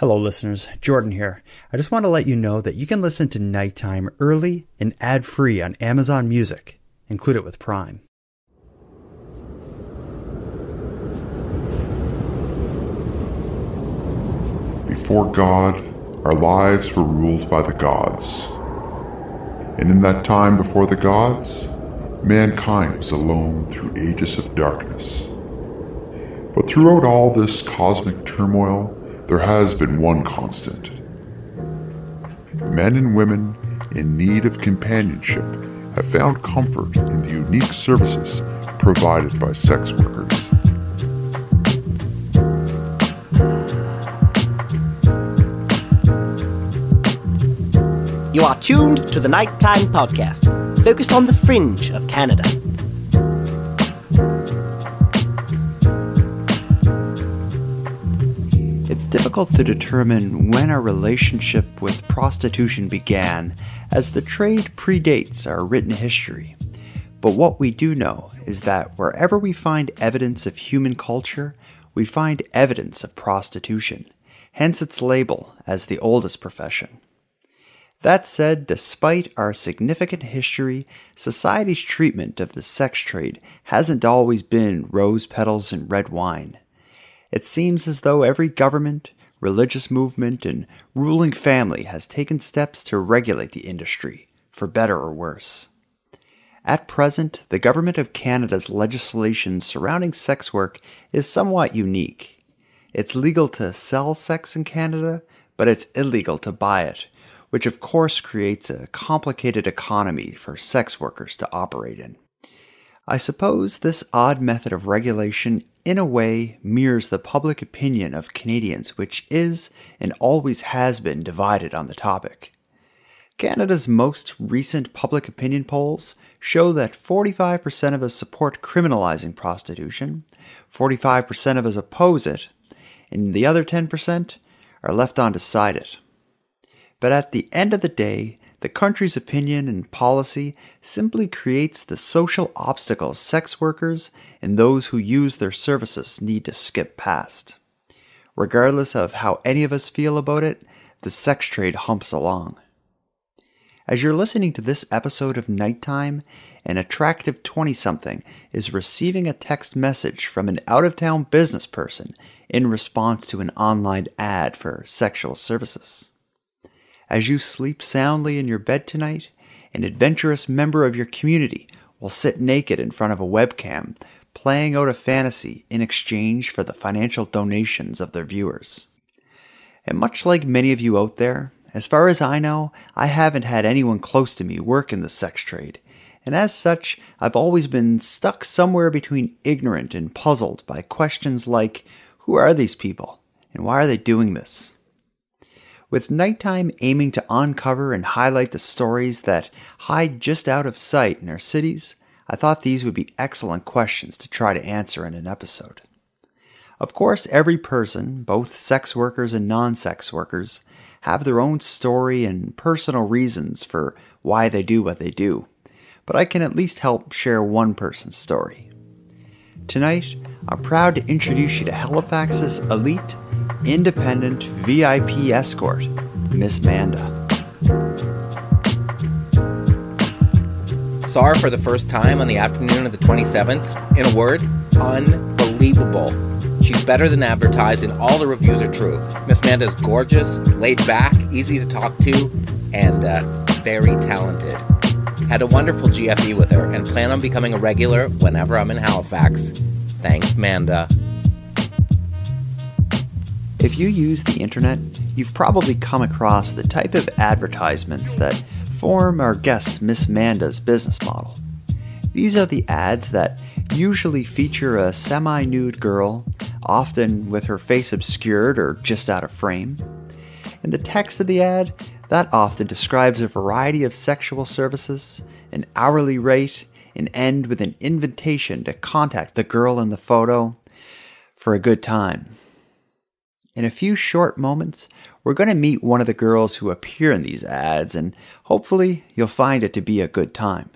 Hello, listeners. Jordan here. I just want to let you know that you can listen to Nighttime early and ad free on Amazon Music, included with Prime. Before God, our lives were ruled by the gods. And in that time before the gods, mankind was alone through ages of darkness. But throughout all this cosmic turmoil, there has been one constant. Men and women in need of companionship have found comfort in the unique services provided by sex workers. You are tuned to the Nighttime Podcast, focused on the fringe of Canada. It's difficult to determine when our relationship with prostitution began, as the trade predates our written history. But what we do know is that wherever we find evidence of human culture, we find evidence of prostitution, hence its label as the oldest profession. That said, despite our significant history, society's treatment of the sex trade hasn't always been rose petals and red wine. It seems as though every government, religious movement, and ruling family has taken steps to regulate the industry, for better or worse. At present, the Government of Canada's legislation surrounding sex work is somewhat unique. It's legal to sell sex in Canada, but it's illegal to buy it, which of course creates a complicated economy for sex workers to operate in. I suppose this odd method of regulation, in a way, mirrors the public opinion of Canadians, which is and always has been divided on the topic. Canada's most recent public opinion polls show that 45% of us support criminalizing prostitution, 45% of us oppose it, and the other 10% are left undecided. But at the end of the day, the country's opinion and policy simply creates the social obstacles sex workers and those who use their services need to skip past. Regardless of how any of us feel about it, the sex trade humps along. As you're listening to this episode of Nighttime, an attractive 20 something is receiving a text message from an out of town business person in response to an online ad for sexual services. As you sleep soundly in your bed tonight, an adventurous member of your community will sit naked in front of a webcam, playing out a fantasy in exchange for the financial donations of their viewers. And much like many of you out there, as far as I know, I haven't had anyone close to me work in the sex trade, and as such, I've always been stuck somewhere between ignorant and puzzled by questions like who are these people, and why are they doing this? With Nighttime aiming to uncover and highlight the stories that hide just out of sight in our cities, I thought these would be excellent questions to try to answer in an episode. Of course, every person, both sex workers and non sex workers, have their own story and personal reasons for why they do what they do, but I can at least help share one person's story. Tonight, I'm proud to introduce you to Halifax's elite, independent VIP escort, Miss Manda. Saw her for the first time on the afternoon of the 27th. In a word, unbelievable. She's better than advertised, and all the reviews are true. Miss Manda is gorgeous, laid back, easy to talk to, and uh, very talented. Had a wonderful GFE with her, and plan on becoming a regular whenever I'm in Halifax. Thanks, Manda. If you use the internet, you've probably come across the type of advertisements that form our guest Miss Manda's business model. These are the ads that usually feature a semi nude girl, often with her face obscured or just out of frame. In the text of the ad, that often describes a variety of sexual services, an hourly rate, and end with an invitation to contact the girl in the photo for a good time. In a few short moments, we're going to meet one of the girls who appear in these ads, and hopefully, you'll find it to be a good time.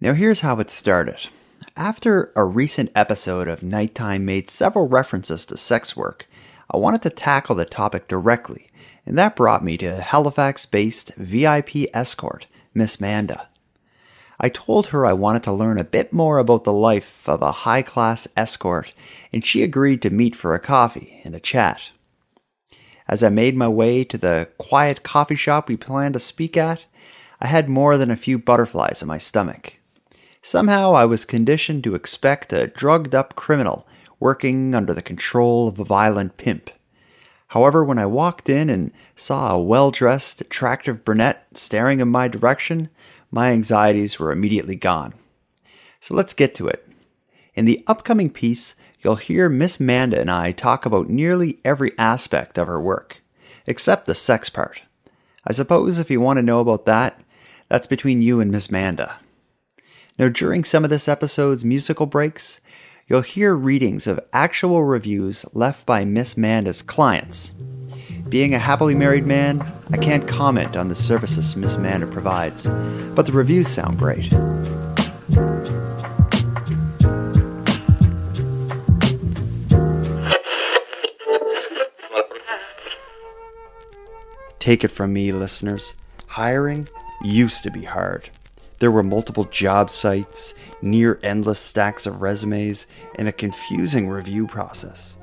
Now, here's how it started. After a recent episode of Nighttime made several references to sex work, I wanted to tackle the topic directly, and that brought me to Halifax based VIP escort, Miss Manda. I told her I wanted to learn a bit more about the life of a high class escort, and she agreed to meet for a coffee and a chat. As I made my way to the quiet coffee shop we planned to speak at, I had more than a few butterflies in my stomach. Somehow I was conditioned to expect a drugged up criminal working under the control of a violent pimp. However, when I walked in and saw a well dressed, attractive brunette staring in my direction, my anxieties were immediately gone. So let's get to it. In the upcoming piece, you'll hear Miss Manda and I talk about nearly every aspect of her work, except the sex part. I suppose if you want to know about that, that's between you and Miss Manda. Now, during some of this episode's musical breaks, you'll hear readings of actual reviews left by Miss Manda's clients. Being a happily married man, I can't comment on the services Miss Manda provides, but the reviews sound great. Take it from me, listeners. Hiring used to be hard. There were multiple job sites, near endless stacks of resumes, and a confusing review process.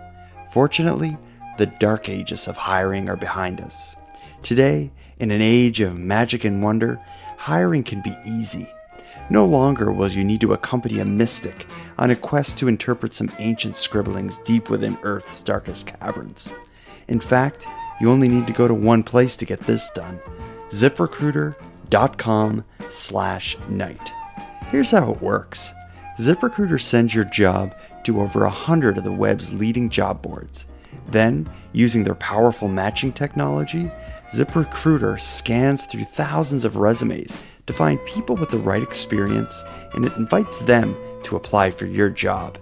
Fortunately, the dark ages of hiring are behind us. Today, in an age of magic and wonder, hiring can be easy. No longer will you need to accompany a mystic on a quest to interpret some ancient scribblings deep within Earth's darkest caverns. In fact, you only need to go to one place to get this done ziprecruiter.com slash night. Here's how it works ZipRecruiter sends your job to over a hundred of the web's leading job boards. Then, using their powerful matching technology, ZipRecruiter scans through thousands of resumes to find people with the right experience and it invites them to apply for your job.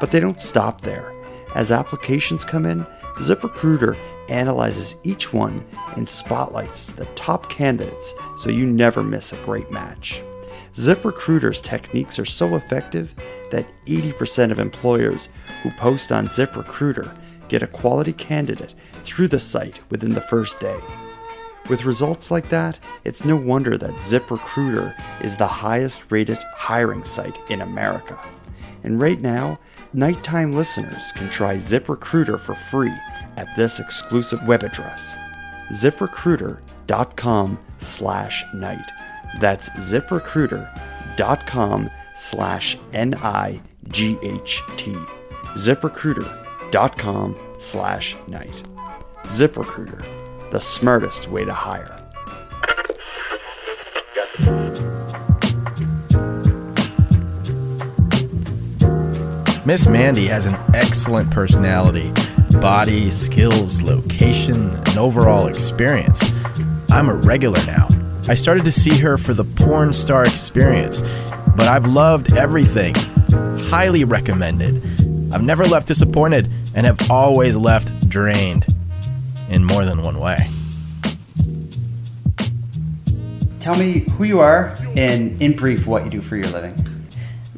But they don't stop there. As applications come in, ZipRecruiter analyzes each one and spotlights the top candidates so you never miss a great match. ZipRecruiter's techniques are so effective that 80% of employers who post on ZipRecruiter get a quality candidate through the site within the first day. With results like that, it's no wonder that ZipRecruiter is the highest rated hiring site in America. And right now, nighttime listeners can try ZipRecruiter for free at this exclusive web address ziprecruiter.com slash night that's ziprecruiter.com slash n-i-g-h-t ziprecruiter.com slash night ziprecruiter the smartest way to hire Miss Mandy has an excellent personality, body, skills, location, and overall experience. I'm a regular now. I started to see her for the porn star experience, but I've loved everything. Highly recommended. I've never left disappointed and have always left drained in more than one way. tell me who you are and in brief what you do for your living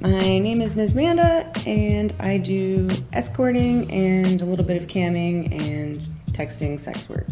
My name is Ms. Manda, and I do escorting and a little bit of camming and texting sex work.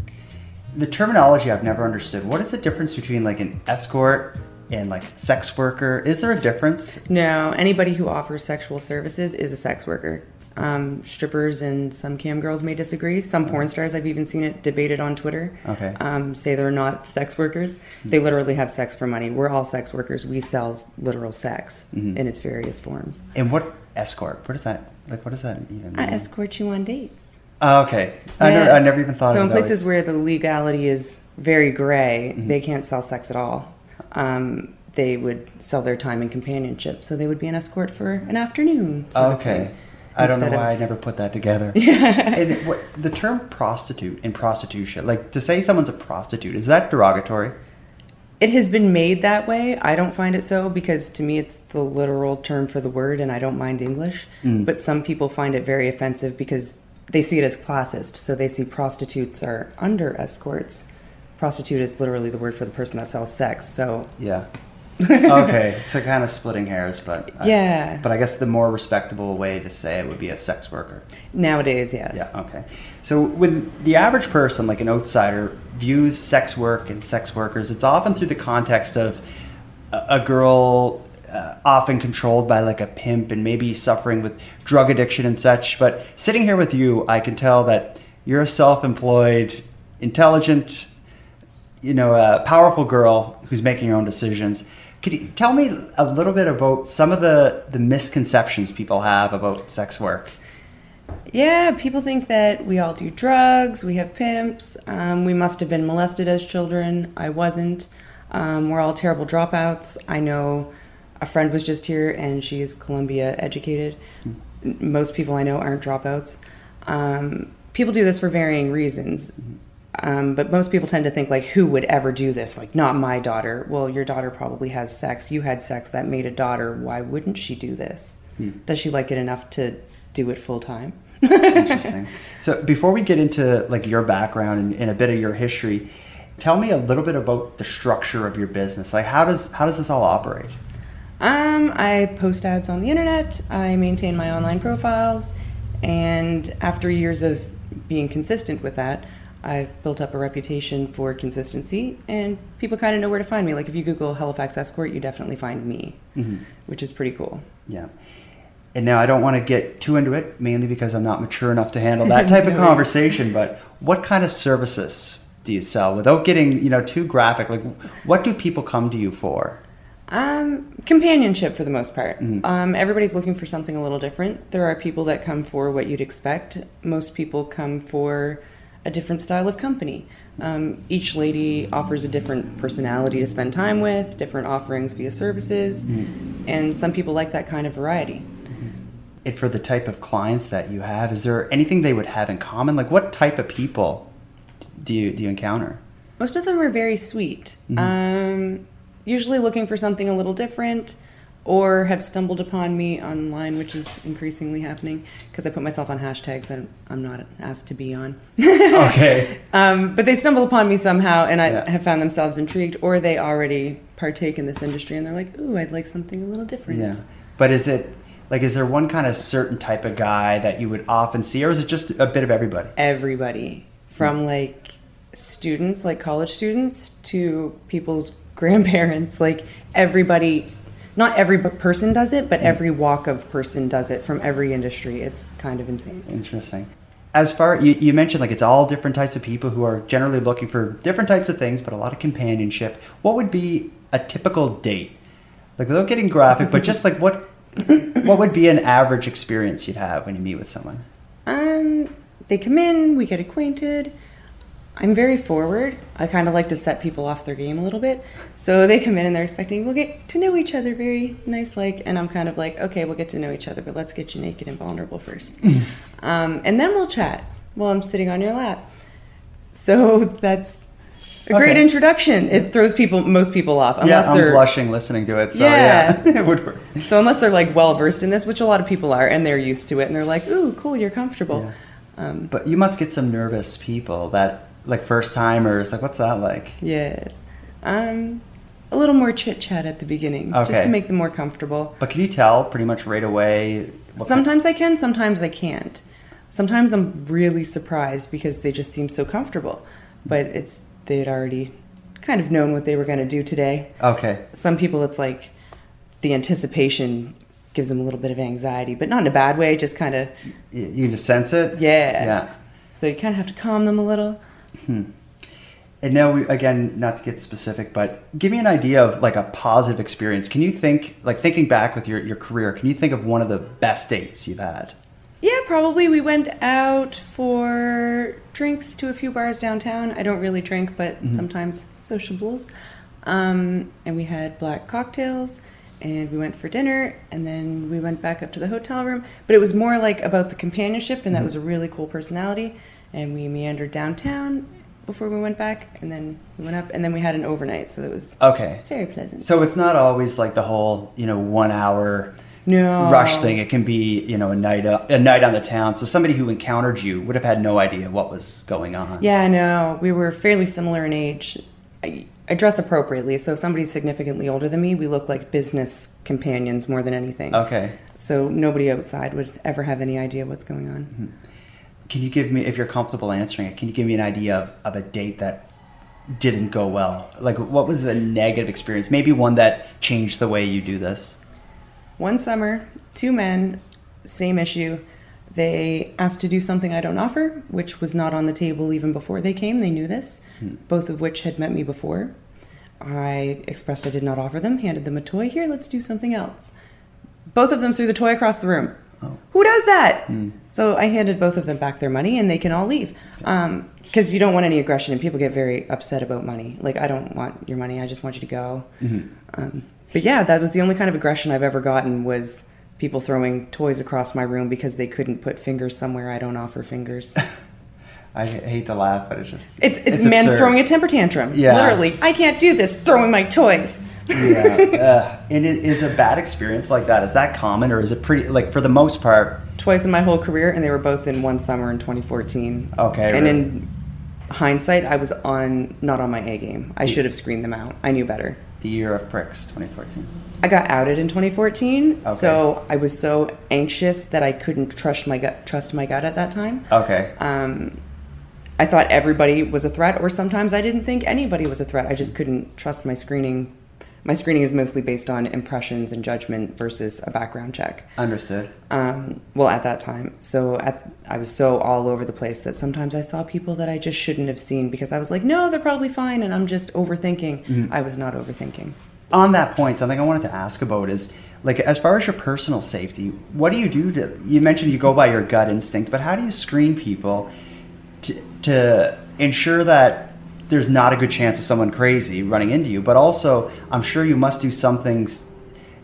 the terminology I've never understood. What is the difference between like an escort and like sex worker? Is there a difference? No, anybody who offers sexual services is a sex worker. Um, strippers and some cam girls may disagree. Some porn stars, I've even seen it debated on Twitter, Okay. um, say they're not sex workers. They literally have sex for money. We're all sex workers. We sell literal sex in its various forms. And what escort? What is that? Like, what does that even mean? I escort you on dates. Oh, okay. I, never, I never even thought So in places where the legality is very gray, Mm-hmm. they can't sell sex at all. Um, they would sell their time and companionship, so they would be an escort for an afternoon. Okay. I don't know why of- I never put that together. and what, the term prostitute and prostitution, like to say someone's a prostitute, is that derogatory? It has been made that way. I don't find it so because to me it's the literal term for the word, and I don't mind English. Mm. But some people find it very offensive because they see it as classist. So they see prostitutes are under escorts. Prostitute is literally the word for the person that sells sex. So Yeah. Okay, so kind of splitting hairs, but I- Yeah. but I guess the more respectable way to say it would be a sex worker. nowadays, yes. Yeah. Okay. So when the average person, like an outsider, views sex work and sex workers, it's often through the context of a, a girl uh, often controlled by like a pimp and maybe suffering with drug addiction and such. But sitting here with you, I can tell that you're a self-employed, intelligent, you know, a powerful girl who's making her own decisions. Could you tell me a little bit about some of the, the misconceptions people have about sex work? Yeah, people think that we all do drugs, we have pimps, um, we must have been molested as children. I wasn't. Um, we're all terrible dropouts. I know a friend was just here and she is Columbia educated. Most people I know aren't dropouts. Um, people do this for varying reasons. Um, but most people tend to think like, who would ever do this? Like, not my daughter. Well, your daughter probably has sex. You had sex that made a daughter. Why wouldn't she do this? Does she like it enough to do it full time? Interesting. So before we get into like your background and, and a bit of your history, tell me a little bit about the structure of your business. Like, how does how does this all operate? Um, I post ads on the internet. I maintain my online profiles, and after years of being consistent with that, I've built up a reputation for consistency, and people kind of know where to find me. Like if you Google Halifax Escort, you definitely find me, which is pretty cool. Yeah. And now I don't want to get too into it, mainly because I'm not mature enough to handle that type of conversation. But what kind of services do you sell without getting you know too graphic? Like, what do people come to you for? Um, companionship for the most part. Um, everybody's looking for something a little different. There are people that come for what you'd expect. Most people come for a different style of company. Um, each lady offers a different personality to spend time with, different offerings via services, and some people like that kind of variety. And for the type of clients that you have, is there anything they would have in common? Like, what type of people do you do you encounter? Most of them are very sweet. Um, usually looking for something a little different, or have stumbled upon me online, which is increasingly happening because I put myself on hashtags that I'm not asked to be on. Okay. um, but they stumble upon me somehow, and I Yeah. have found themselves intrigued, or they already partake in this industry, and they're like, "Ooh, I'd like something a little different." Yeah. But is it like is there one kind of certain type of guy that you would often see, or is it just a bit of everybody? everybody from like students like college students to people's grandparents like everybody not every person does it but every walk of person does it from every industry it's kind of insane Interesting. As far you, you mentioned, like it's all different types of people who are generally looking for different types of things, but a lot of companionship. What would be a typical date? Like without getting graphic, but just like what what would be an average experience you'd have when you meet with someone? um they come in we get acquainted i'm very forward. I kind of like to set people off their game a little bit. So they come in and they're expecting we'll get to know each other very nice like and i'm kind of like okay we'll get to know each other but let's get you naked and vulnerable first. Um, and then we'll chat while i'm sitting on your lap. So that's a great introduction. It throws people most people off unless yeah, I'm they're blushing listening to it. So Yeah. yeah, it would work. so unless they're like well versed in this which a lot of people are and they're used to it and they're like ooh cool you're comfortable. Um, But you must get some nervous people that like first timers. Like what's that like? Yes. Um, a little more chit chat at the beginning, just to make them more comfortable. But can you tell pretty much right away? what kind- Sometimes I can, sometimes I can't. Sometimes I'm really surprised because they just seem so comfortable, but it's they had already kind of known what they were going to do today. Okay. Some people, it's like the anticipation gives them a little bit of anxiety, but not in a bad way. Just kind of You can just sense it. yeah. Yeah. So you kind of have to calm them a little. Hmm. And now, we, again, not to get specific, but give me an idea of like a positive experience. Can you think, like thinking back with your, your career, can you think of one of the best dates you've had? Yeah, probably. We went out for drinks to a few bars downtown. I don't really drink, but mm-hmm. sometimes sociables. Um, and we had black cocktails, and we went for dinner, and then we went back up to the hotel room. But it was more like about the companionship, and that mm-hmm. was a really cool personality. And we meandered downtown before we went back, and then we went up, and then we had an overnight, so it was Okay. very pleasant. So it's not always like the whole, you know, one hour no rush thing. It can be, you know, a night uh, a night on the town. So somebody who encountered you would have had no idea what was going on. Yeah, no, we were fairly similar in age. I, I dress appropriately, so if somebody's significantly older than me, we look like business companions more than anything. Okay. So nobody outside would ever have any idea what's going on. Can you give me, if you're comfortable answering it, can you give me an idea of, of a date that didn't go well? Like, what was a negative experience? Maybe one that changed the way you do this. One summer, two men, same issue. They asked to do something I don't offer, which was not on the table even before they came. They knew this, hmm. both of which had met me before. I expressed I did not offer them, handed them a toy. Here, let's do something else. Both of them threw the toy across the room. Who does that? Hmm. So I handed both of them back their money and they can all leave. Um, because you don't want any aggression and people get very upset about money. Like, I don't want your money, I just want you to go. Mm-hmm. Um, but yeah, that was the only kind of aggression I've ever gotten was people throwing toys across my room because they couldn't put fingers somewhere I don't offer fingers. I hate to laugh, but it's just. It's it's, men absurd. throwing a temper tantrum. Yeah. Literally, I can't do this. Throwing my toys. Yeah. Uh, and it is a bad experience like that. Is that common or is it pretty, like, for the most part, Twice in my whole career, and they were both in one summer in 2014. Okay, And really? in hindsight, I was on not on my A game. I should have screened them out. I knew better. the year of pricks, 2014? I got outed in 2014, Okay. so I was so anxious that I couldn't trust my gut. Trust my gut at that time. Okay. Um, I thought everybody was a threat, or sometimes I didn't think anybody was a threat. I just couldn't trust my screening. My screening is mostly based on impressions and judgment versus a background check. Understood. Um, well, at that time, so at, I was so all over the place that sometimes I saw people that I just shouldn't have seen because I was like, no, they're probably fine, and I'm just overthinking. I was not overthinking. On that point, something I wanted to ask about is like as far as your personal safety, what do you do to you mentioned you go by your gut instinct, but how do you screen people to, to ensure that there's not a good chance of someone crazy running into you, but also I'm sure you must do some things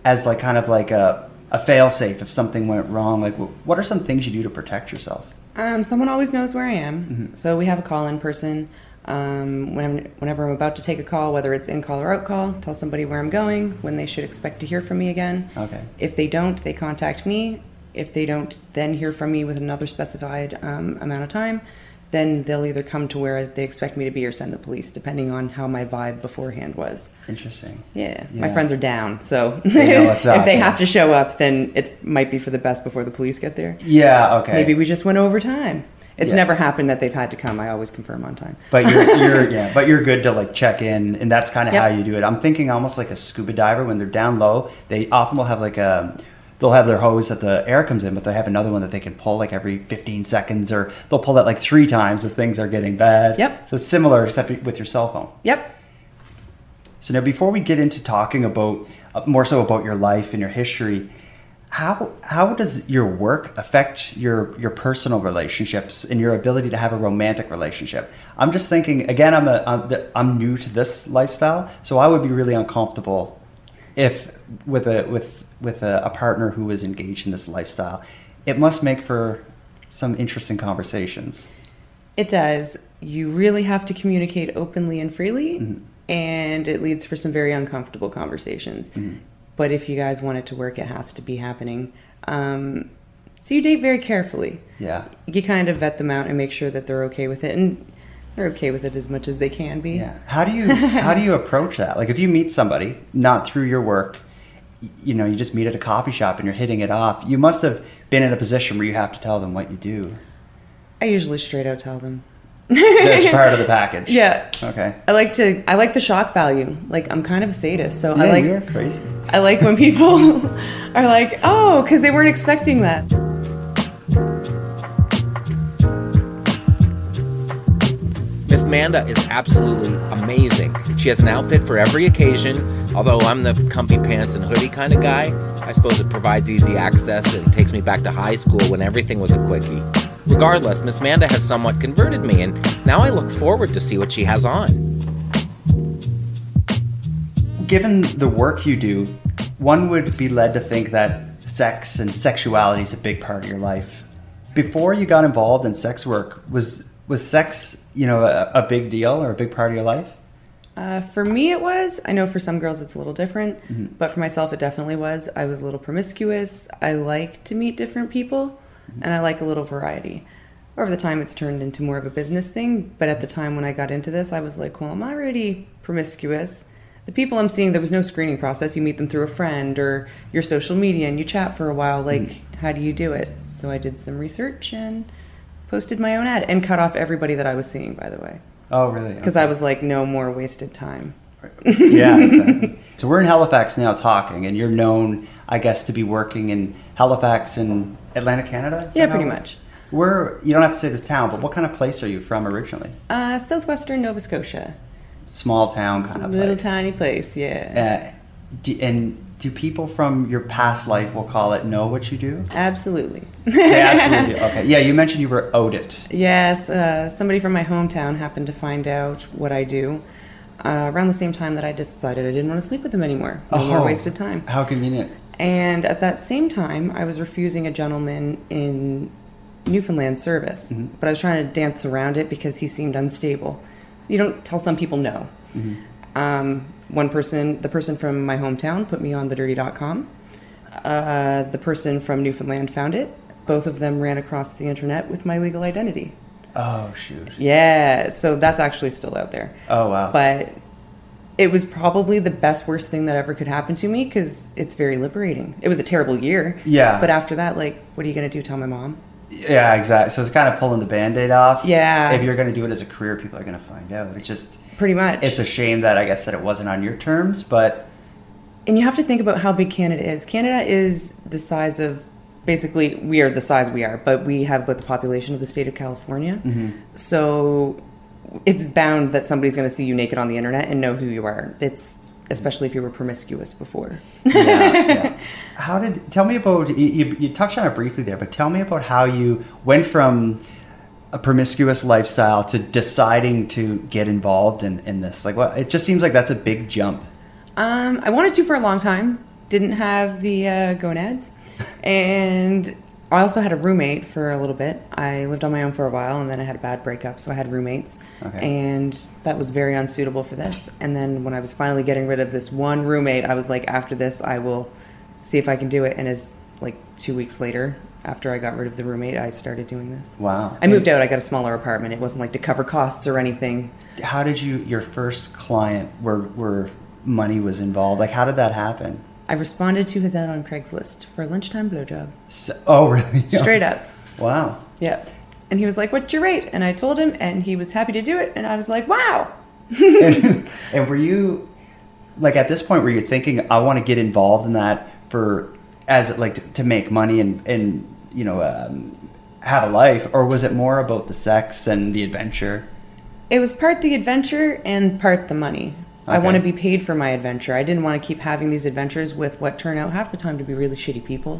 as like kind of like a a fail safe if something went wrong. Like what are some things you do to protect yourself? Um, someone always knows where I am, so we have a call-in person. Um, when I'm, whenever I'm about to take a call, whether it's in call or out call, tell somebody where I'm going, when they should expect to hear from me again. Okay. If they don't, they contact me. If they don't then hear from me with another specified um, amount of time, then they'll either come to where they expect me to be or send the police, depending on how my vibe beforehand was. Interesting. Yeah, my friends are down, so They know what's if they yeah. have to show up, then it might be for the best before the police get there. Yeah, okay. Maybe we just went over time. It's Yeah. never happened that they've had to come. I always confirm on time. But you're, you're yeah, but you're good to like check in, and that's kind of Yep. how you do it. I'm thinking almost like a scuba diver when they're down low. They often will have like a, they'll have their hose that the air comes in, but they have another one that they can pull like every 15 seconds, or they'll pull that like three times if things are getting bad. Yep. So it's similar, except with your cell phone. Yep. So now, before we get into talking about uh, more so about your life and your history, how how does your work affect your your personal relationships and your ability to have a romantic relationship? I'm just thinking again. I'm a I'm, the- I'm new to this lifestyle, so I would be really uncomfortable if with a with with a, a partner who is engaged in this lifestyle. It must make for some interesting conversations. It does. You really have to communicate openly and freely, Mm-hmm. and it leads for some very uncomfortable conversations. Mm-hmm. But if you guys want it to work, it has to be happening. Um, so you date very carefully. Yeah. You kind of vet them out and make sure that they're okay with it, and they're okay with it as much as they can be. Yeah. How do you how do you approach that? Like if you meet somebody not through your work, you know, you just meet at a coffee shop and you're hitting it off. You must have been in a position where you have to tell them what you do. I usually straight out tell them. That's part of the package. Yeah. Okay. I like to. I like the shock value. Like I'm kind of a sadist, so I like. you're crazy. I like when people are like, "Oh," because they weren't expecting that. Miss Manda is absolutely amazing. She has an outfit for every occasion. Although I'm the comfy pants and hoodie kind of guy, I suppose it provides easy access and takes me back to high school when everything was a quickie. Regardless, Miss Manda has somewhat converted me, and now I look forward to see what she has on. Given the work you do, one would be led to think that sex and sexuality is a big part of your life. Before you got involved in sex work, was was sex, you know, a, a big deal or a big part of your life? Uh, for me, it was. I know for some girls it's a little different, mm-hmm. but for myself, it definitely was. I was a little promiscuous. I like to meet different people, mm-hmm. and I like a little variety. Over the time, it's turned into more of a business thing, but at the time when I got into this, I was like, well, I'm already promiscuous. The people I'm seeing, there was no screening process. You meet them through a friend or your social media and you chat for a while. Like, mm-hmm. how do you do it? So I did some research and posted my own ad and cut off everybody that I was seeing, by the way. Oh, really? Because I was like, no more wasted time. yeah, exactly. So we're in Halifax now talking, and you're known, I guess, to be working in Halifax in Atlantic, Canada? Yeah, pretty much. Where, you don't have to say this town, but what kind of place are you from originally? Uh, southwestern Nova Scotia. Small town kind of Little place. tiny place, yeah. Uh, do, and do people from your past life, we'll call it, know what you do? Absolutely. They absolutely do. Okay. Yeah, you mentioned you were owed it. Yes, uh, somebody from my hometown happened to find out what I do uh, around the same time that I decided I didn't want to sleep with them anymore. No more Oh. wasted time. How convenient. And at that same time, I was refusing a gentleman in Newfoundland service, but I was trying to dance around it because he seemed unstable. You don't tell some people no. Um, one person, the person from my hometown, put me on thedirty.com. Uh, the person from Newfoundland found it. Both of them ran across the internet with my legal identity. Oh, shoot. Yeah, so that's actually still out there. Oh, wow. But it was probably the best worst thing that ever could happen to me because it's very liberating. It was a terrible year. Yeah. But after that, like, what are you gonna do? Tell my mom? Yeah, exactly. So it's kind of pulling the band-aid off. Yeah. If you're going to do it as a career, people are going to find out. It's just, Pretty much. it's a shame that I guess that it wasn't on your terms, but and you have to think about how big Canada is. Canada is the size of basically we are the size we are, but we have about the population of the state of California. Mm-hmm. So it's bound that somebody's going to see you naked on the internet and know who you are. It's especially if you were promiscuous before. yeah, yeah. How did tell me about you, you, you touched on it briefly there, but tell me about how you went from a promiscuous lifestyle to deciding to get involved in, in this. Like, what? It just seems like that's a big jump. Um, I wanted to for a long time. Didn't have the uh, gonads, and I also had a roommate for a little bit. I lived on my own for a while, and then I had a bad breakup, so I had roommates, Okay. and that was very unsuitable for this. And then when I was finally getting rid of this one roommate, I was like, after this, I will see if I can do it. And as like two weeks later, after I got rid of the roommate, I started doing this. Wow. I moved out. I got a smaller apartment. It wasn't like to cover costs or anything. How did you your first client where where money was involved? Like, how did that happen? I responded to his ad on Craigslist for a lunchtime blowjob. So, oh, really? Straight up. Wow. Yep. And he was like, What's your rate? And I told him, and he was happy to do it. And I was like, Wow. and, and were you like at this point were you thinking I want to get involved in that for as it like to, to make money and and you know um, have a life or was it more about the sex and the adventure? It was part the adventure and part the money. I want to be paid for my adventure. I didn't want to keep having these adventures with what turn out half the time to be really shitty people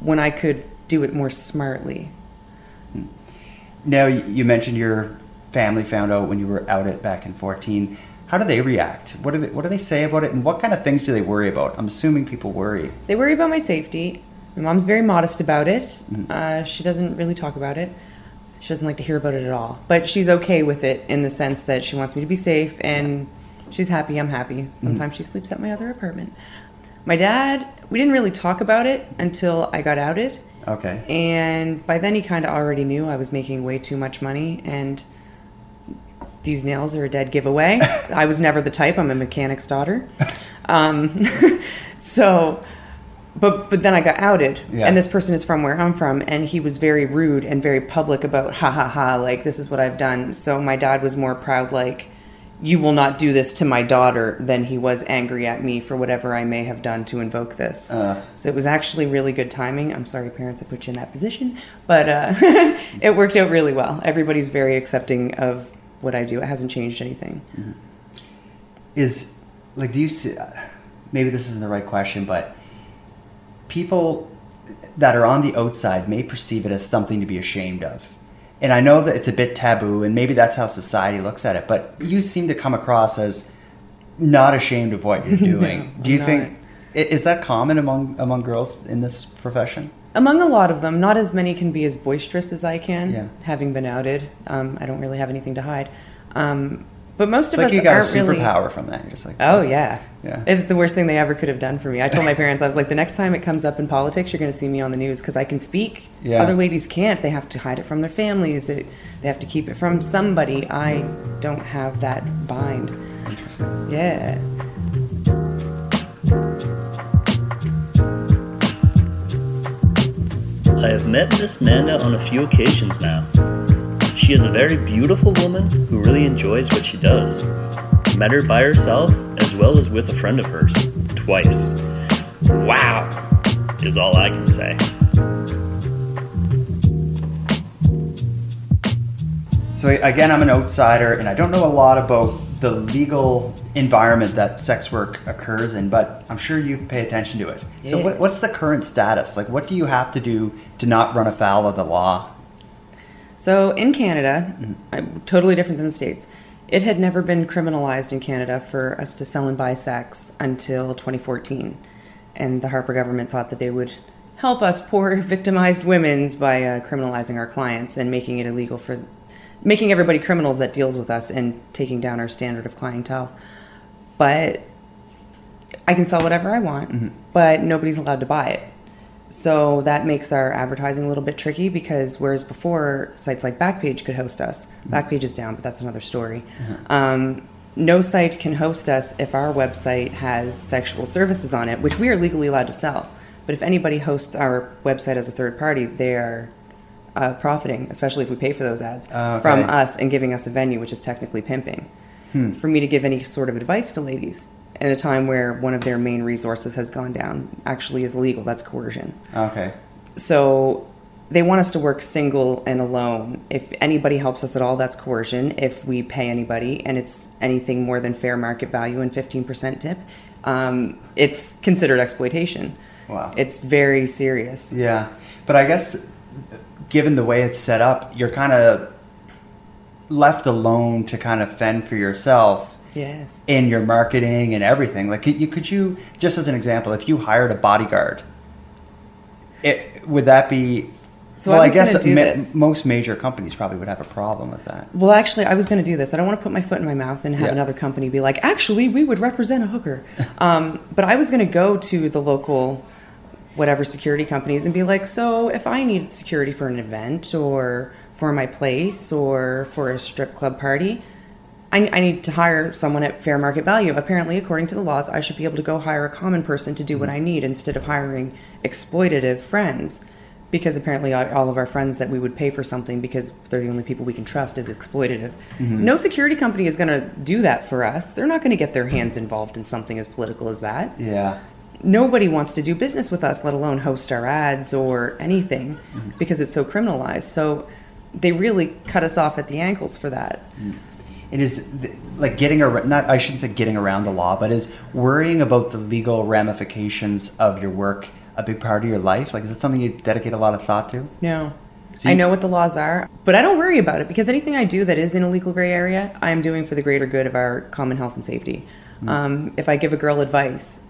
when I could do it more smartly. Now you you mentioned your family found out when you were out at back in 14. How do they react? What do they, what do they say about it and what kind of things do they worry about? I'm assuming people worry. They worry about my safety. My mom's very modest about it. Uh, she doesn't really talk about it. She doesn't like to hear about it at all. But she's okay with it in the sense that she wants me to be safe and she's happy, I'm happy. Sometimes she sleeps at my other apartment. My dad, we didn't really talk about it until I got outed. Okay. And by then he kind of already knew I was making way too much money and these nails are a dead giveaway. I was never the type. I'm a mechanic's daughter. Um, so, but but then I got outed, Yeah. and this person is from where I'm from, and he was very rude and very public about ha ha ha, like this is what I've done. So my dad was more proud, like you will not do this to my daughter, than he was angry at me for whatever I may have done to invoke this. Uh. so it was actually really good timing. I'm sorry, parents, I put you in that position, but uh, it worked out really well. Everybody's very accepting of what I do. It hasn't changed anything. Mm-hmm. is like do you see uh, maybe this isn't the right question but people that are on the outside may perceive it as something to be ashamed of. And i know that it's a bit taboo and maybe that's how society looks at it but you seem to come across as not ashamed of what you're doing. No, do you I'm think is that common among among girls in this profession Among a lot of them, not as many can be as boisterous as I can, Yeah. having been outed. Um, I don't really have anything to hide. Um, but most it's of like us you got a aren't really. superpower from that you're just like Oh yeah. Yeah. It was the worst thing they ever could have done for me. I told my parents, I was like, the next time it comes up in politics, you're going to see me on the news because I can speak. Yeah. Other ladies can't. They have to hide it from their families. They, they have to keep it from somebody. I don't have that bind. interesting Yeah. I have met Miss Manda on a few occasions now. She is a very beautiful woman who really enjoys what she does. Met her by herself as well as with a friend of hers. Twice. Wow, is all I can say. So again, I'm an outsider, and I don't know a lot about the legal environment that sex work occurs in, but I'm sure you pay attention to it. So, Yeah. what, what's the current status? Like, what do you have to do to not run afoul of the law? So in Canada, uh, totally different than the States, it had never been criminalized in Canada for us to sell and buy sex until 2014. And the Harper government thought that they would help us poor victimized women's by uh, criminalizing our clients and making it illegal for making everybody criminals that deals with us and taking down our standard of clientele. But I can sell whatever I want, mm-hmm. but nobody's allowed to buy it. So that makes our advertising a little bit tricky because whereas before sites like Backpage could host us, mm-hmm. Backpage is down, but that's another story. Uh-huh. Um, no site can host us if our website has sexual services on it, which we are legally allowed to sell. But if anybody hosts our website as a third party, they are uh, profiting, especially if we pay for those ads, Oh, from us and giving us a venue, which is technically pimping. For me to give any sort of advice to ladies in a time where one of their main resources has gone down actually is illegal. That's coercion. Okay. So they want us to work single and alone. If anybody helps us at all, that's coercion. If we pay anybody and it's anything more than fair market value and 15% tip, um, it's considered exploitation. Wow. It's very serious. Yeah, but I guess given the way it's set up, you're kind of left alone to kind of fend for yourself Yes. in your marketing and everything. Like, could you, could you just as an example, if you hired a bodyguard, it, would that be? So well, I I, guess ma- most major companies probably would have a problem with that. Well, actually, I was going to do this. I don't want to put my foot in my mouth and have Yeah. another company be like, actually, we would represent a hooker. um, but I was going to go to the local, whatever security companies and be like, so if I need security for an event or for my place or for a strip club party, I, I need to hire someone at fair market value. Apparently, according to the laws, I should be able to go hire a common person to do what mm-hmm. I need instead of hiring exploitative friends. Because apparently, all all of our friends that we would pay for something because they're the only people we can trust is exploitative. Mm-hmm. No security company is going to do that for us. They're not going to get their hands involved in something as political as that Yeah. Nobody wants to do business with us, let alone host our ads or anything, mm-hmm. because it's so criminalized. So they really cut us off at the ankles for that. Mm-hmm. It is like getting around, not, I shouldn't say getting around the law, but is worrying about the legal ramifications of your work a big part of your life? Like, is it something you dedicate a lot of thought to? No. I know what the laws are, but I don't worry about it because anything I do that is in a legal gray area, I am doing for the greater good of our common health and safety. Mm-hmm. Um, if I give a girl advice,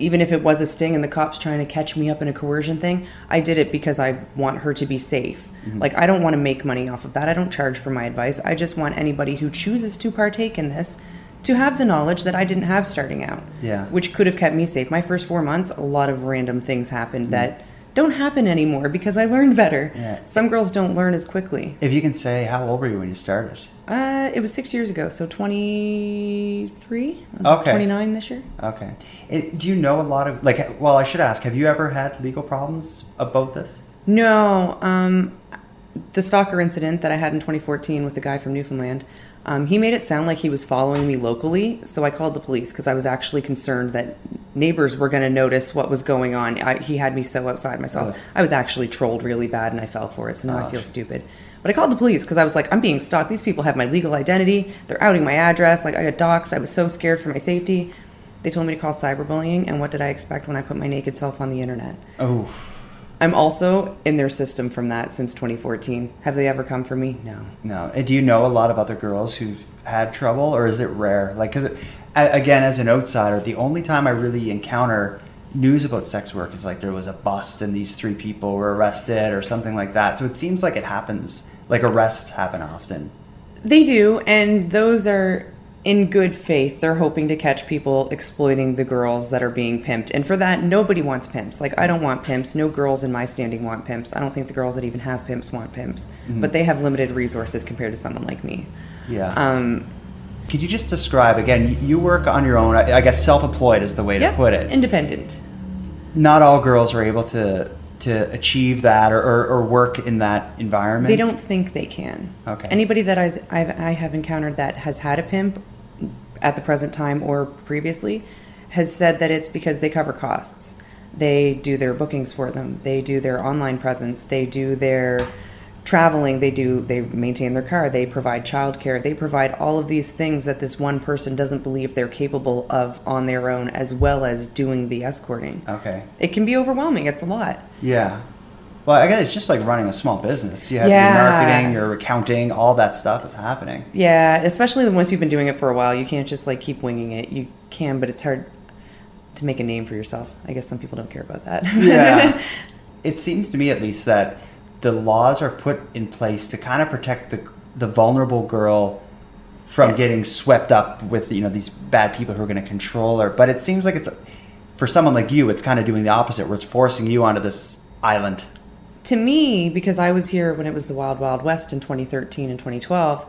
even if it was a sting and the cops trying to catch me up in a coercion thing, I did it because I want her to be safe. Mm-hmm. Like, I don't want to make money off of that. I don't charge for my advice. I just want anybody who chooses to partake in this to have the knowledge that I didn't have starting out. Yeah. Which could have kept me safe. My first four months, a lot of random things happened mm-hmm. that don't happen anymore because I learned better. Yeah. Some girls don't learn as quickly. If you can say, how old were you when you started? Uh, it was six years ago, so 23? Okay. 29 this year? Okay. It, do you know a lot of, like, well, I should ask, have you ever had legal problems about this? No. Um, the stalker incident that I had in 2014 with the guy from Newfoundland, um, he made it sound like he was following me locally. So I called the police because I was actually concerned that neighbors were going to notice what was going on. I, he had me so outside myself. Ugh. I was actually trolled really bad and I fell for it. So now I Ouch. feel stupid. But I called the police because I was like, I'm being stalked. These people have my legal identity. They're outing my address. Like, I got doxxed. I was so scared for my safety. They told me to call cyberbullying. And what did I expect when I put my naked self on the internet? Oh, I'm also in their system from that since 2014. Have they ever come for me? No. no. And do you know a lot of other girls who've had trouble, or is it rare? Like, because, again, as an outsider, the only time I really encounter news about sex work is like there was a bust and these three people were arrested or something like that. So it seems like it happens, like arrests happen often. They do, and those are in good faith. They're hoping to catch people exploiting the girls that are being pimped. And for that, nobody wants pimps. Like, I don't want pimps. No girls in my standing want pimps. I don't think the girls that even have pimps want pimps. But they have limited resources compared to someone like me. Yeah. Um, Could you just describe again? You work on your own. I guess self-employed is the way yeah, to put it. independent. Not all girls are able to to achieve that or, or, or work in that environment? They don't think they can. Okay. Anybody that I've, I have encountered that has had a pimp at the present time or previously has said that it's because they cover costs. They do their bookings for them. They do their online presence. They do their traveling. They do they maintain their car. They provide childcare. They provide all of these things that this one person doesn't believe they're capable of on their own, as well as doing the escorting. Okay. It can be overwhelming. It's a lot. Yeah. Well, I guess it's just like running a small business. You have Yeah. your marketing, your accounting, all that stuff is happening. Yeah, especially once you've been doing it for a while, you can't just like keep winging it. You can, but it's hard to make a name for yourself. I guess some people don't care about that. Yeah. it seems to me, at least, that the laws are put in place to kind of protect the the vulnerable girl from Yes. getting swept up with you know these bad people who are going to control her. But it seems like it's for someone like you, it's kind of doing the opposite, where it's forcing you onto this island. to me, because I was here when it was the Wild Wild West in 2013 and 2012,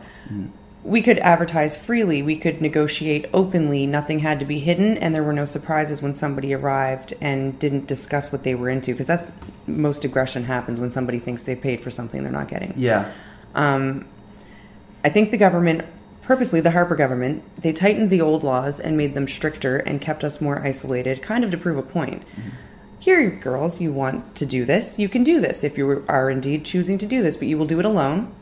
we could advertise freely. We could negotiate openly. Nothing had to be hidden, and there were no surprises when somebody arrived and didn't discuss what they were into. Because that's most aggression happens when somebody thinks they've paid for something they're not getting. Yeah. Um, I think the government, purposely the Harper government, they tightened the old laws and made them stricter and kept us more isolated, kind of to prove a point. Here, girls, you want to do this, you can do this if you are indeed choosing to do this, but you will do it alone.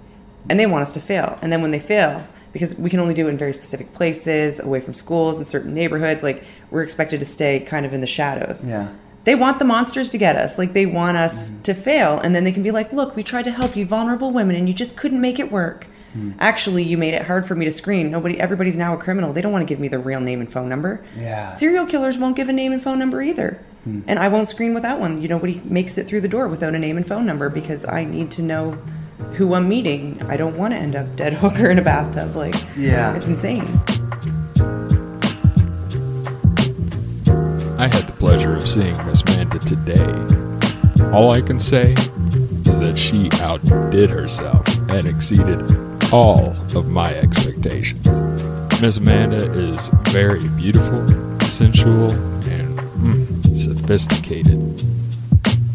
And they want us to fail. And then when they fail, because we can only do it in very specific places, away from schools, in certain neighborhoods, like we're expected to stay kind of in the shadows. Yeah. they want the monsters to get us. Like they want us mm-hmm. to fail. And then they can be like look we tried to help you vulnerable women and you just couldn't make it work. Mm-hmm. Actually you made it hard for me to screen. Nobody everybody's now a criminal. They don't want to give me the real name and phone number. Yeah. serial killers won't give a name and phone number either. Hmm. And i won't screen without one. You nobody makes it through the door without a name and phone number because i need to know who i'm meeting i don't want to end up dead hooker in a bathtub like Yeah. it's insane I had the pleasure of seeing Miss Manda today. All I can say is that she outdid herself and exceeded all of my expectations. Miss Manda is very beautiful, sensual, and mm, sophisticated.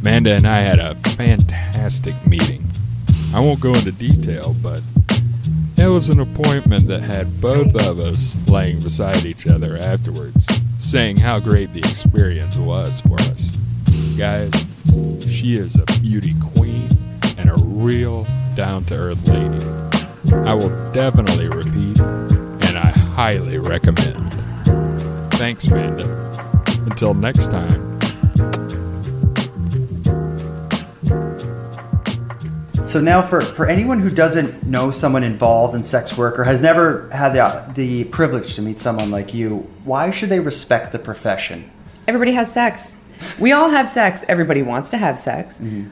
Amanda and I had a fantastic meeting. I won't go into detail, but it was an appointment that had both of us laying beside each other afterwards, saying how great the experience was for us. Guys, she is a beauty queen and a real down to earth lady. I will definitely repeat, and I highly recommend. Thanks, Manda. Until next time. So now, for, for anyone who doesn't know someone involved in sex work or has never had the, the privilege to meet someone like you, why should they respect the profession? everybody has sex. We all have sex. Everybody wants to have sex. Mm-hmm.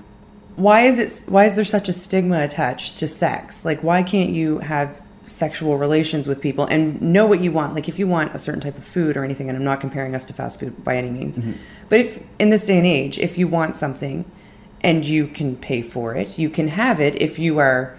Why is it? Why is there such a stigma attached to sex? Like, why can't you have sexual relations with people and know what you want? Like, if you want a certain type of food or anything, and I'm not comparing us to fast food by any means, mm-hmm. but if in this day and age, if you want something and you can pay for it, you can have it if you are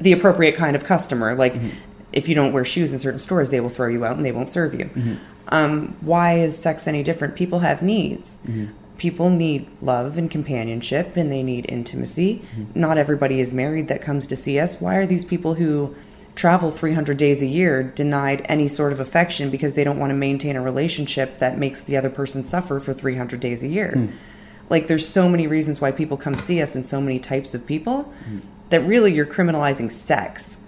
the appropriate kind of customer. Like, mm-hmm. if you don't wear shoes in certain stores, they will throw you out and they won't serve you. Mm-hmm. Um, why is sex any different? People have needs. Mm-hmm. People need love and companionship and they need intimacy. Not everybody is married that comes to see us. Why are these people who travel 300 days a year denied any sort of affection because they don't want to maintain a relationship that makes the other person suffer for 300 days a year? Hmm. Like, there's so many reasons why people come see us and so many types of people that really you're criminalizing sex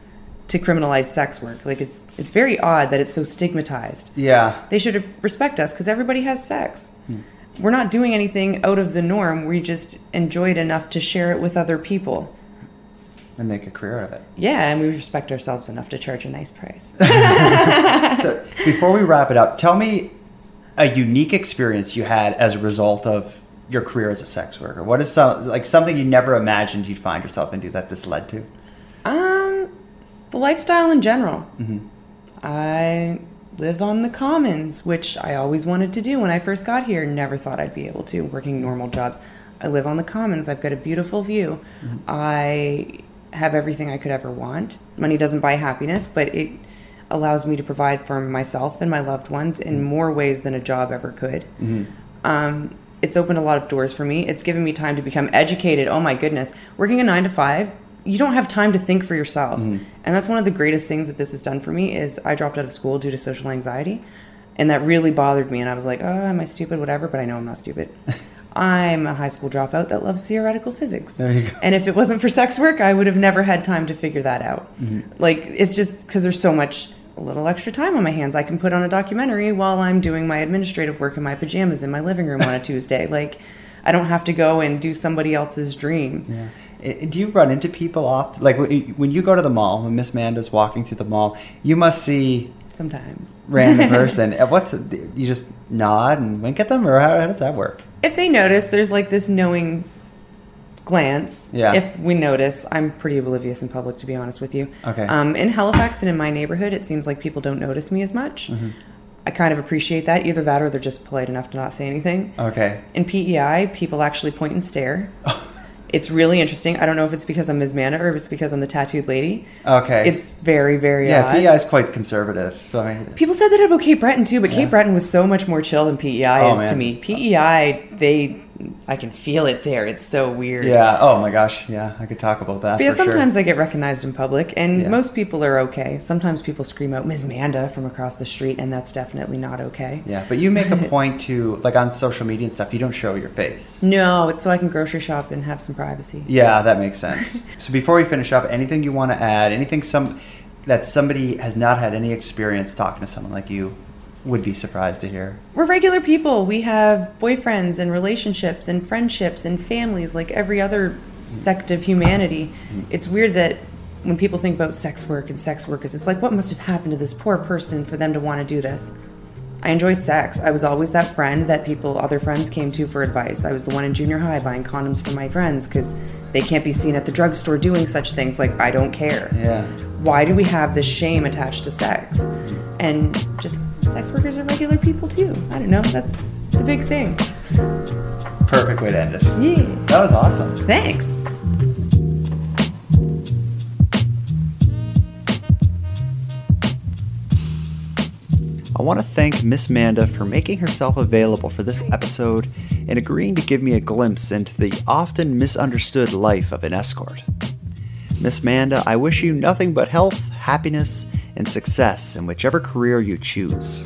to criminalize sex work. Like, it's, it's very odd that it's so stigmatized Yeah. they should respect us because everybody has sex. Hmm. We're not doing anything out of the norm. We just enjoy it enough to share it with other people. And make a career out of it. Yeah, and we respect ourselves enough to charge a nice price. So before we wrap it up, tell me a unique experience you had as a result of your career as a sex worker. What is some like something you never imagined you'd find yourself into that this led to? um, the lifestyle in general. I live on the commons, which I always wanted to do when I first got here. Never thought I'd be able to, working normal jobs. I live on the commons. I've got a beautiful view. I have everything I could ever want. Money doesn't buy happiness, but it allows me to provide for myself and my loved ones in more ways than a job ever could. Um, it's opened a lot of doors for me. It's given me time to become educated. Oh my goodness. Working a nine to five, you don't have time to think for yourself. And that's one of the greatest things that this has done for me is I dropped out of school due to social anxiety. And that really bothered me. And I was like, oh, am I stupid? Whatever. But I know I'm not stupid. I'm a high school dropout that loves theoretical physics. There you go. And if it wasn't for sex work, I would have never had time to figure that out. Mm-hmm. Like, it's just because there's so much, a little extra time on my hands. I can put on a documentary while I'm doing my administrative work in my pajamas in my living room on a Tuesday. Like, I don't have to go and do somebody else's dream. Yeah. Do you run into people often? Like when you go to the mall, when Miss Manda's walking through the mall, you must see Sometimes. random person. Uh, What's you just nod and wink at them, or how, how does that work? if they notice, there's like this knowing glance. Yeah. If we notice, I'm pretty oblivious in public, to be honest with you. Okay. Um, in Halifax and in my neighborhood, it seems like people don't notice me as much. Mm-hmm. I kind of appreciate that. Either that or they're just polite enough to not say anything. Okay. In PEI, people actually point and stare. it's really interesting. I don't know if it's because I'm Ms. Manda or if it's because I'm the tattooed lady. Okay. It's very, very yeah. odd. PEI is quite conservative, so I mean, People said that about Cape Breton too, but Yeah. Cape Breton was so much more chill than PEI Oh, is to me. PEI, they, I can feel it there. It's so weird. yeah. Oh my gosh. Yeah, I could talk about that. Because for sure. sometimes I get recognized in public, and Yeah. most people are okay. Sometimes people scream out Ms. Manda from across the street, and that's definitely not okay. Yeah, but you make a point to like on social media and stuff. You don't show your face. No, it's so I can grocery shop and have some privacy. Yeah, that makes sense. so before we finish up, anything you want to add? Anything some that somebody has not had any experience talking to someone like you would be surprised to hear? We're regular people. We have boyfriends and relationships and friendships and families like every other sect of humanity. Mm-hmm. It's weird that when people think about sex work and sex workers, it's like, what must have happened to this poor person for them to want to do this? I enjoy sex. I was always that friend that people, other friends, came to for advice. I was the one in junior high buying condoms for my friends because they can't be seen at the drugstore doing such things. Like, I don't care. Yeah. Why do we have this shame attached to sex? Mm-hmm. And just sex workers are regular people too. I don't know. That's the big thing. Perfect way to end it. Yeah. That was awesome. Thanks. I want to thank Miss Manda for making herself available for this episode and agreeing to give me a glimpse into the often misunderstood life of an escort. Miss Manda, I wish you nothing but health, happiness, and success in whichever career you choose.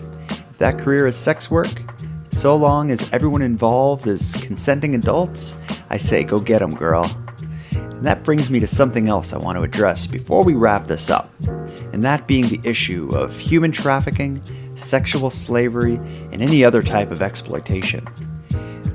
If that career is sex work, so long as everyone involved is consenting adults, I say go get 'em, girl. And that brings me to something else I want to address before we wrap this up, and that being the issue of human trafficking, sexual slavery, and any other type of exploitation.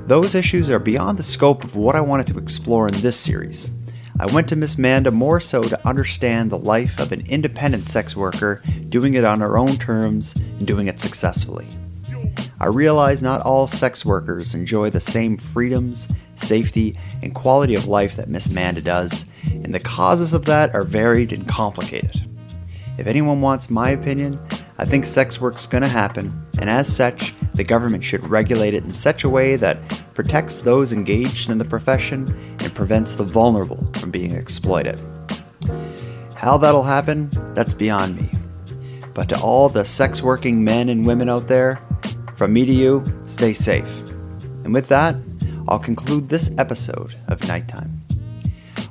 Those issues are beyond the scope of what I wanted to explore in this series. I went to Miss Manda more so to understand the life of an independent sex worker doing it on her own terms and doing it successfully. I realize not all sex workers enjoy the same freedoms, safety, and quality of life that Miss Manda does, and the causes of that are varied and complicated. If anyone wants my opinion, I think sex work's gonna happen, and as such, the government should regulate it in such a way that protects those engaged in the profession and prevents the vulnerable from being exploited. How that'll happen, that's beyond me. But to all the sex working men and women out there, from me to you, stay safe. And with that, I'll conclude this episode of Nighttime.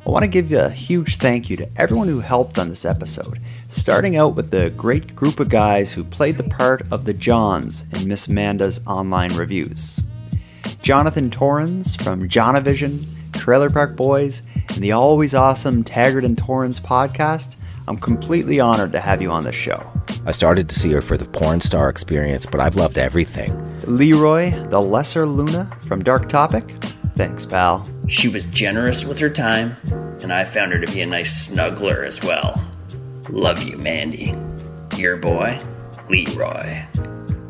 I want to give you a huge thank you to everyone who helped on this episode, starting out with the great group of guys who played the part of the Johns in Miss Manda's online reviews. Jonathan Torrens from Jonovision, Trailer Park Boys, and the always awesome Taggart and Torrens podcast. I'm completely honored to have you on the show. I started to see her for the porn star experience, but I've loved everything. Leroy, the Lesser Luna from Dark Topic. Thanks, pal. She was generous with her time, and I found her to be a nice snuggler as well. Love you, Mandy. Your boy, Leroy.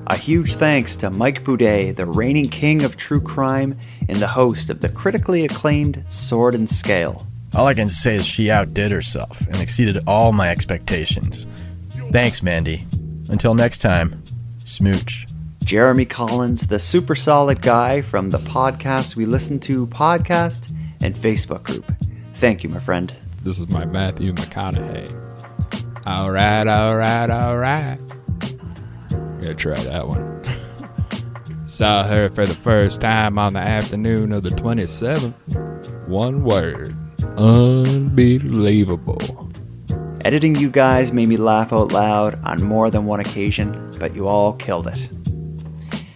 A huge thanks to Mike Boudet, the reigning king of true crime and the host of the critically acclaimed Sword and Scale. All I can say is she outdid herself and exceeded all my expectations. Thanks, Mandy. Until next time, smooch. Jeremy Collins, the super solid guy from the podcast we listen to podcast and Facebook group. Thank you, my friend. This is my Matthew McConaughey. All right, all right, all right. Gonna try that one. Saw her for the first time on the afternoon of the 27th. One word unbelievable. Editing you guys made me laugh out loud on more than one occasion, but you all killed it.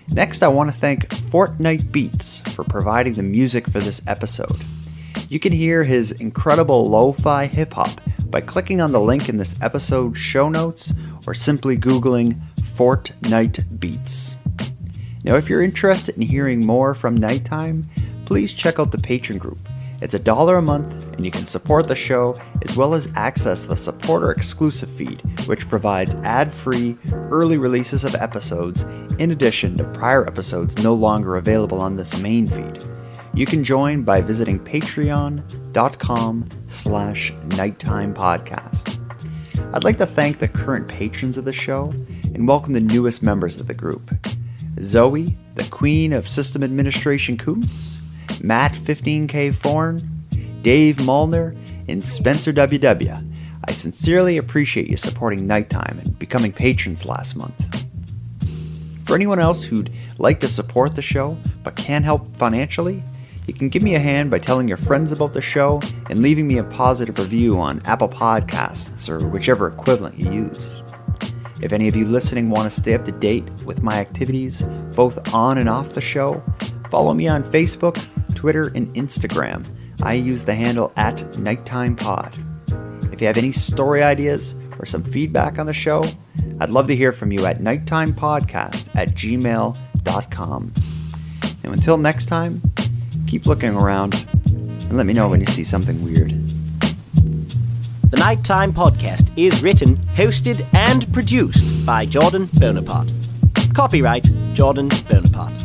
Next, I want to thank Fortnight Beats for providing the music for this episode. You can hear his incredible lo fi hip hop by clicking on the link in this episode's show notes or simply Googling Fortnight Beats. Now, if you're interested in hearing more from Nighttime, please check out the Patreon group. It's a dollar a month, and you can support the show as well as access the supporter exclusive feed, which provides ad free, early releases of episodes in addition to prior episodes no longer available on this main feed. You can join by visiting patreon.com slash nighttime podcast. I'd like to thank the current patrons of the show and welcome the newest members of the group. Zoe, the Queen of System Administration Koontz, Matt 15K Forn, Dave Mulner, and Spencer WW. I sincerely appreciate you supporting Nighttime and becoming patrons last month. For anyone else who'd like to support the show but can't help financially, you can give me a hand by telling your friends about the show and leaving me a positive review on Apple Podcasts or whichever equivalent you use. If any of you listening want to stay up to date with my activities, both on and off the show, follow me on Facebook, Twitter, and Instagram. I use the handle at Nighttime Pod. If you have any story ideas or some feedback on the show, I'd love to hear from you at nighttimepodcast at gmail.com. And until next time, keep looking around and let me know when you see something weird. The Nighttime Podcast is written, hosted, and produced by Jordan Bonaparte. Copyright Jordan Bonaparte.